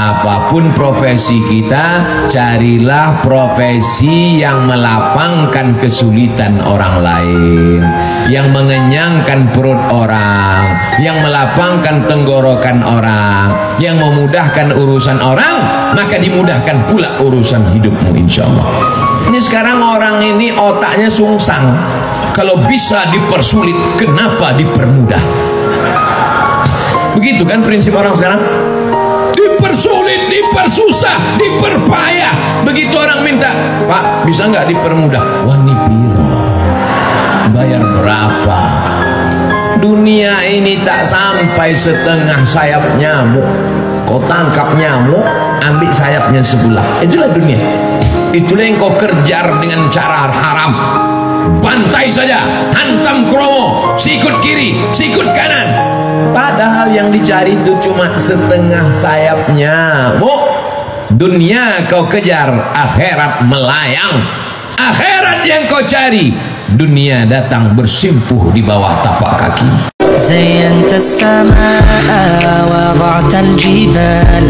apa pun profesi kita carilah profesi yang melapangkan kesulitan orang lain. Yang mengenyangkan perut orang. Yang melapangkan tenggorokan orang. Yang memudahkan urusan orang maka dimudahkan pula urusan hidupmu insya Allah ini sekarang orang ini otaknya sungsang. Kalau bisa dipersulit kenapa dipermudah? Begitu kan prinsip orang sekarang dipersulit, dipersusah, diperpayah. Begitu orang minta, Pak, bisa nggak dipermudah? Wani piro? Bayar berapa? Dunia ini tak sampai setengah sayap nyamuk. Kau tangkap nyamuk, ambil sayapnya sebelah. Itulah dunia. Itulah yang kau kerjar dengan cara haram. Bantai saja, hantam kromo, sikut kiri, sikut kanan, Padahal yang dicari itu cuma setengah sayapnya. Bu, dunia kau kejar, akhirat melayang. Akhirat yang kau cari, dunia datang bersimpuh di bawah tapak kaki. زينت السماء وضعت الجبال